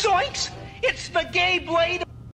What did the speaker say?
Zoinks! It's the gay blade!